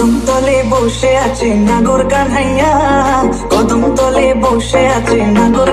কদম তলে বসে আছে নাগর কানাইয়া কদম তলে বসে আছে নাগর